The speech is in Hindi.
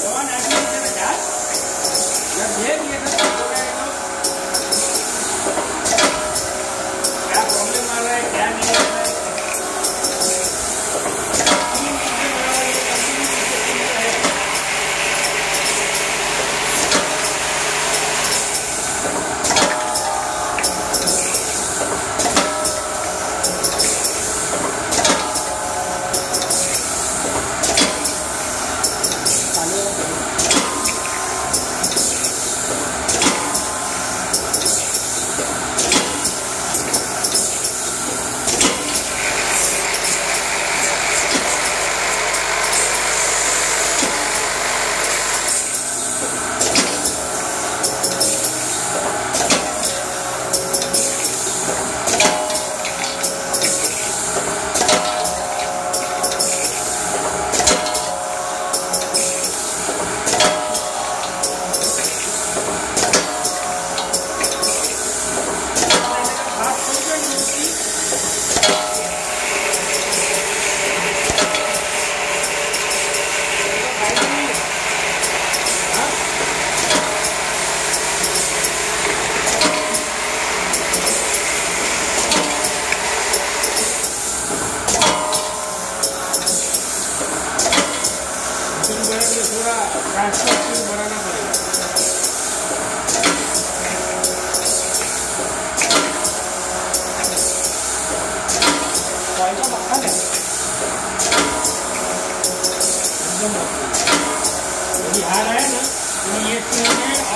वन क्या प्रॉब्लम आ रहा है क्या नहीं गैस को अच्छे से बढ़ाना पड़ेगा ऑयल का मक्खन है है ना ये इसमें